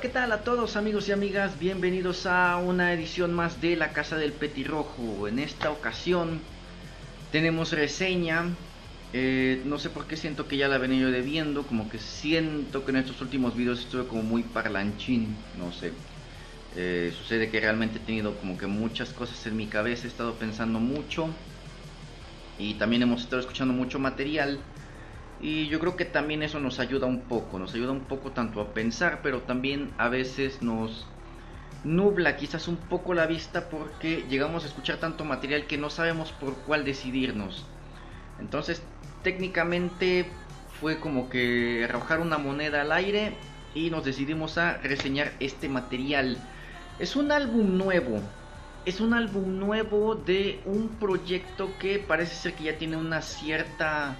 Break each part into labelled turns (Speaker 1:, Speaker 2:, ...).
Speaker 1: ¿qué tal a todos amigos y amigas? Bienvenidos a una edición más de La Casa del Petirrojo. En esta ocasión tenemos reseña. Eh, no sé por qué siento que ya la venía yo debiendo, como que siento que en estos últimos videos estuve como muy parlanchín, no sé. Eh, sucede que realmente he tenido como que muchas cosas en mi cabeza, he estado pensando mucho y también hemos estado escuchando mucho material y yo creo que también eso nos ayuda un poco, nos ayuda un poco tanto a pensar, pero también a veces nos nubla quizás un poco la vista porque llegamos a escuchar tanto material que no sabemos por cuál decidirnos. Entonces, técnicamente fue como que arrojar una moneda al aire y nos decidimos a reseñar este material. Es un álbum nuevo. Es un álbum nuevo de un proyecto que parece ser que ya tiene una cierta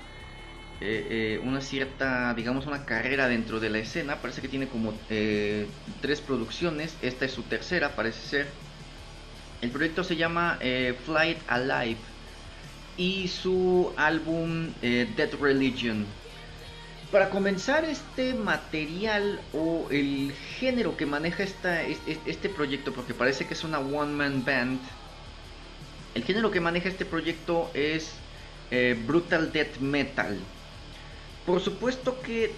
Speaker 1: eh, eh, una cierta, digamos, una carrera dentro de la escena. Parece que tiene como eh, tres producciones. Esta es su tercera, parece ser. El proyecto se llama Flight Alive y su álbum Dead Religion. Para comenzar este material o el género que maneja esta, este proyecto, porque parece que es una one man band, el género que maneja este proyecto es brutal death metal. Por supuesto que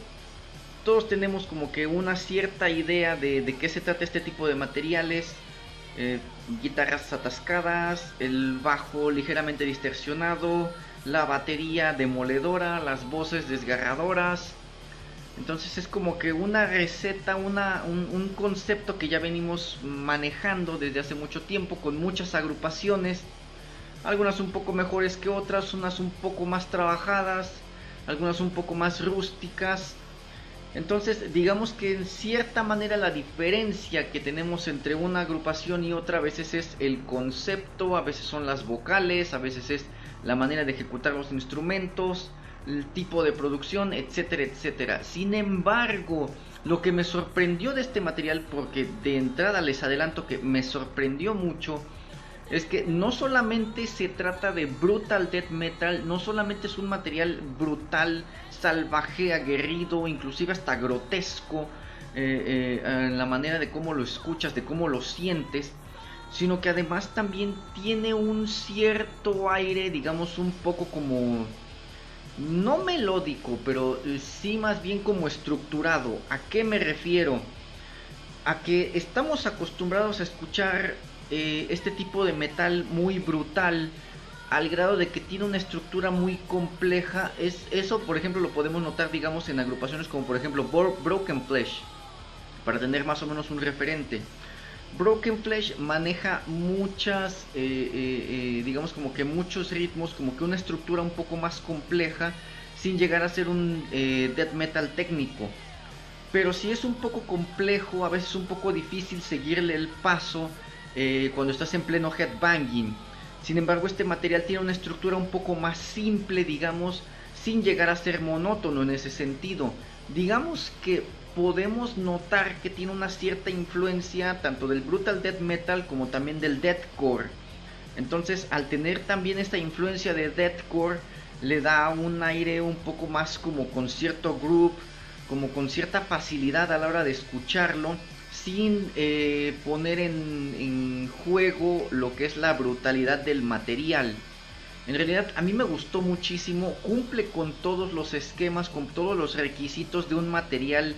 Speaker 1: todos tenemos como que una cierta idea de, qué se trata este tipo de materiales. Eh, guitarras atascadas, el bajo ligeramente distorsionado, la batería demoledora, las voces desgarradoras. Entonces es como que una receta, una, un, un, concepto que ya venimos manejando desde hace mucho tiempo con muchas agrupaciones. Algunas un poco mejores que otras, unas un poco más trabajadas algunas un poco más rústicas. Entonces, digamos que en cierta manera la diferencia que tenemos entre una agrupación y otra a veces es el concepto, a veces son las vocales, a veces es la manera de ejecutar los instrumentos, el tipo de producción, etcétera, etcétera. Sin embargo, lo que me sorprendió de este material, porque de entrada les adelanto que me sorprendió mucho, es que no solamente se trata de brutal death metal, no solamente es un material brutal, salvaje, aguerrido, inclusive hasta grotesco eh, eh, en la manera de cómo lo escuchas, de cómo lo sientes, sino que además también tiene un cierto aire, digamos, un poco como no melódico, pero sí más bien como estructurado. ¿A qué me refiero? A que estamos acostumbrados a escuchar eh, este tipo de metal muy brutal al grado de que tiene una estructura muy compleja. Es, eso, por ejemplo, lo podemos notar, digamos, en agrupaciones como, por ejemplo, Broken Flesh, para tener más o menos un referente. Broken Flesh maneja muchas, eh, eh, digamos, como que muchos ritmos, como que una estructura un poco más compleja, sin llegar a ser un death metal técnico. Pero si es un poco complejo, a veces un poco difícil seguirle el paso eh, cuando estás en pleno headbanging. Sin embargo, este material tiene una estructura un poco más simple, digamos, sin llegar a ser monótono en ese sentido. Digamos que podemos notar que tiene una cierta influencia tanto del brutal death metal como también del deathcore. Entonces, al tener también esta influencia de deathcore, le da un aire un poco más como con cierto groove, como con cierta facilidad a la hora de escucharlo sin eh, poner en, juego lo que es la brutalidad del material. En realidad a mí me gustó muchísimo, cumple con todos los esquemas, con todos los requisitos de un material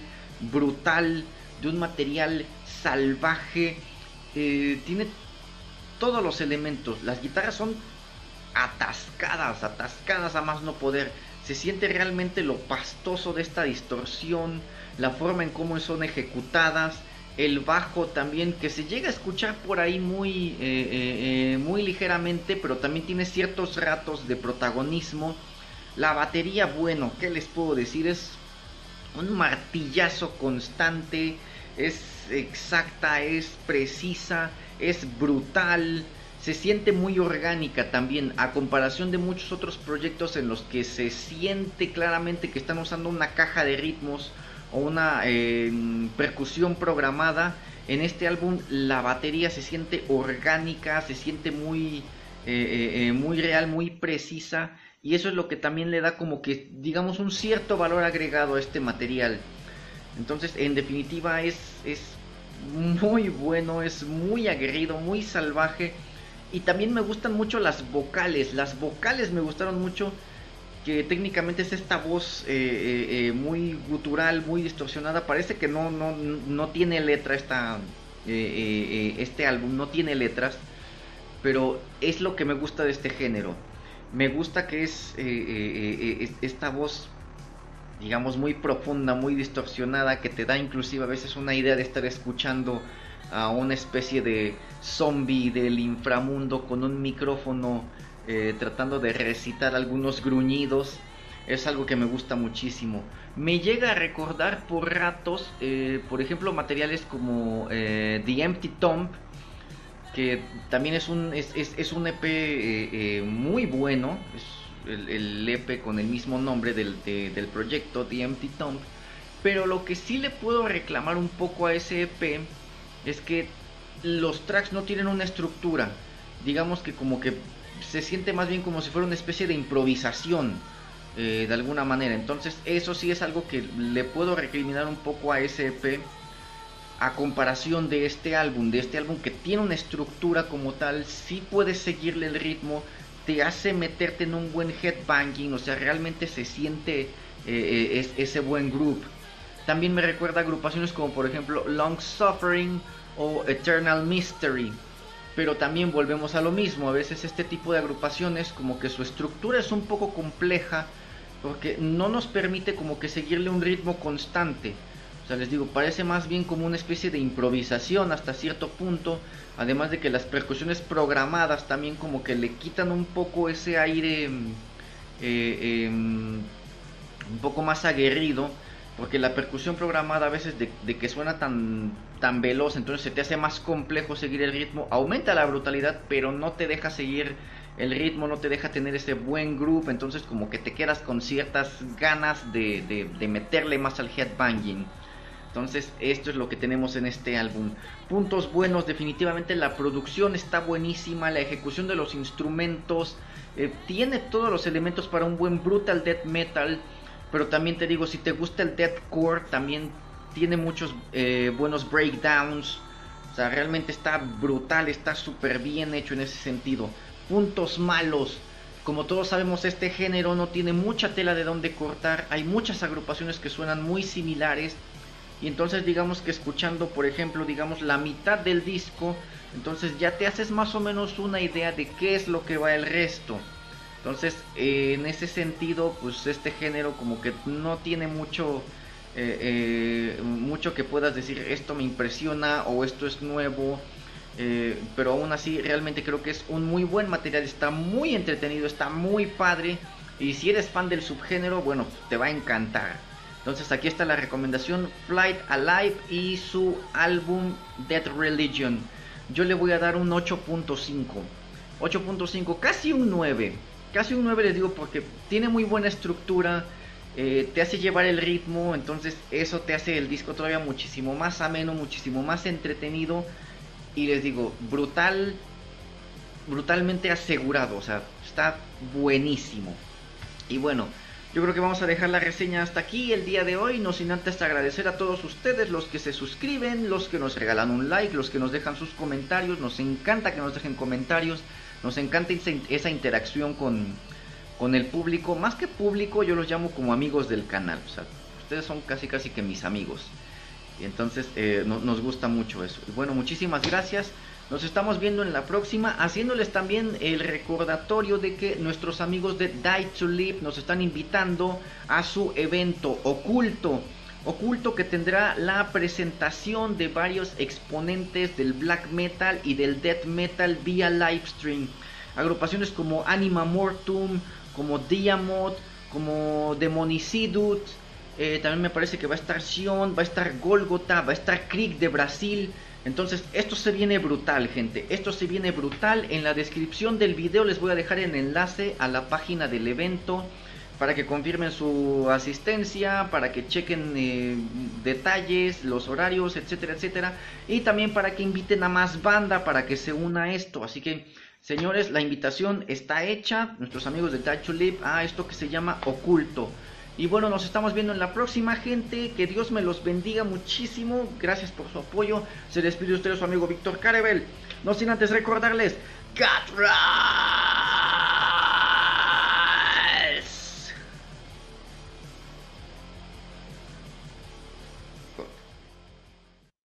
Speaker 1: brutal, de un material salvaje, eh, tiene todos los elementos, las guitarras son atascadas, atascadas a más no poder, se siente realmente lo pastoso de esta distorsión, la forma en cómo son ejecutadas, el bajo también que se llega a escuchar por ahí muy, eh, eh, eh, muy ligeramente, pero también tiene ciertos ratos de protagonismo. La batería, bueno, ¿qué les puedo decir? Es un martillazo constante, es exacta, es precisa, es brutal, se siente muy orgánica también, a comparación de muchos otros proyectos en los que se siente claramente que están usando una caja de ritmos una em, percusión programada. En este álbum la batería se siente orgánica, se siente muy, eh, eh, eh, muy real, muy precisa. Y eso es lo que también le da como que, digamos, un cierto valor agregado a este material. Entonces, en definitiva, es, es muy bueno, es muy aguerrido, muy salvaje. Y también me gustan mucho las vocales. Las vocales me gustaron mucho. Que técnicamente es esta voz eh, eh, eh, muy gutural, muy distorsionada. Parece que no, no, no tiene letra esta, este álbum, no tiene letras. Pero es lo que me gusta de este género. Me gusta que es esta voz digamos, muy profunda, muy distorsionada, que te da inclusive a veces una idea de estar escuchando a una especie de zombie del inframundo con un micrófono eh, tratando de recitar algunos gruñidos. Es algo que me gusta muchísimo. Me llega a recordar por ratos, eh, por ejemplo, materiales como eh, The Empty Tomb, que también es un, es, es, un EP muy bueno. Es el, EP con el mismo nombre del, proyecto, The Empty Tomb. Pero lo que sí le puedo reclamar un poco a ese EP es que los tracks no tienen una estructura. Digamos que como que se siente más bien como si fuera una especie de improvisación. Eh, de alguna manera. Entonces eso sí es algo que le puedo recriminar un poco a ese EP a comparación de este álbum, de este álbum que tiene una estructura como tal, sí puedes seguirle el ritmo, te hace meterte en un buen headbanging, o sea, realmente se siente eh, eh, ese buen group. También me recuerda agrupaciones como por ejemplo Long Suffering o Eternal Mystery. Pero también volvemos a lo mismo, a veces este tipo de agrupaciones como que su estructura es un poco compleja porque no nos permite como que seguirle un ritmo constante. O sea, les digo, parece más bien como una especie de improvisación hasta cierto punto Además de que las percusiones programadas también como que le quitan un poco ese aire mm, eh, em, un poco más aguerrido. Porque la percusión programada a veces de, que suena tan, tan veloz, entonces se te hace más complejo seguir el ritmo. Aumenta la brutalidad, pero no te deja seguir el ritmo, no te deja tener ese buen groove. Entonces como que te quedas con ciertas ganas de, de meterle más al headbanging. Entonces, esto es lo que tenemos en este álbum. Puntos buenos, definitivamente la producción está buenísima, la ejecución de los instrumentos, eh, tiene todos los elementos para un buen brutal death metal, pero también te digo, si te gusta el deathcore, también tiene muchos eh, buenos breakdowns. O sea, realmente está brutal, está súper bien hecho en ese sentido. Puntos malos. Como todos sabemos, este género no tiene mucha tela de donde cortar. Hay muchas agrupaciones que suenan muy similares y entonces digamos que escuchando por ejemplo digamos la mitad del disco entonces ya te haces más o menos una idea de qué es lo que va el resto entonces eh, en ese sentido pues este género como que no tiene mucho eh, eh, mucho que puedas decir esto me impresiona o esto es nuevo pero aún así realmente creo que es un muy buen material está muy entretenido está muy padre y si eres fan del subgénero bueno te va a encantar entonces aquí está la recomendación Flight Alive y su álbum Dead Religion. Yo le voy a dar un 8.5. 8.5, casi un 9. Casi un 9 les digo porque tiene muy buena estructura. Eh, te hace llevar el ritmo, entonces eso te hace el disco todavía muchísimo más ameno, muchísimo más entretenido. Y les digo, brutal, brutalmente asegurado, o sea, está buenísimo. Y bueno, yo creo que vamos a dejar la reseña hasta aquí el día de hoy, no sin antes agradecer a todos ustedes, los que se suscriben, los que nos regalan un like, los que nos dejan sus comentarios, nos encanta que nos dejen comentarios, nos encanta esa, interacción con, con el público, más que público yo los llamo como amigos del canal, ustedes son casi casi que mis amigos, y entonces eh, nos gusta mucho eso. Bueno, muchísimas gracias. Nos estamos viendo en la próxima, haciéndoles también el recordatorio de que nuestros amigos de Die to Live nos están invitando a su evento oculto. Oculto que tendrá la presentación de varios exponentes del black metal y del death metal vía livestream. Agrupaciones como Anima Mortum, como Diamond, como Demonicidut. Eh, también me parece que va a estar Sion, va a estar Golgotha, va a estar Creek de Brasil. Entonces, esto se viene brutal, gente. Esto se viene brutal. En la descripción del video les voy a dejar el enlace a la página del evento para que confirmen su asistencia, para que chequen eh, detalles, los horarios, etcétera, etcétera. Y también para que inviten a más banda para que se una a esto. Así que, señores, la invitación está hecha. Nuestros amigos de Tacho Lip a esto que se llama Oculto. Y bueno, nos estamos viendo en la próxima, gente. Que Dios me los bendiga muchísimo. Gracias por su apoyo. Se despide usted su amigo Víctor Carebel. No sin antes recordarles, ¡Catra!